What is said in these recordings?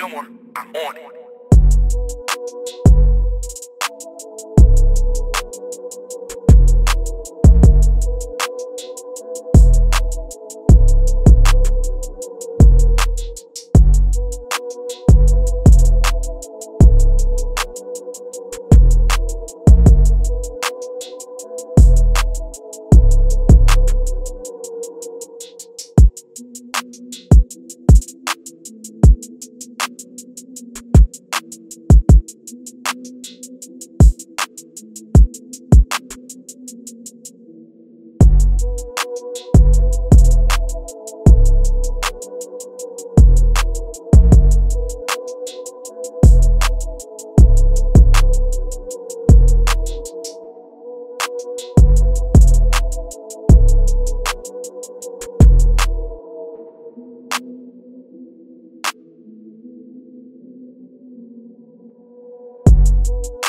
Summer, I'm on it. you.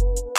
You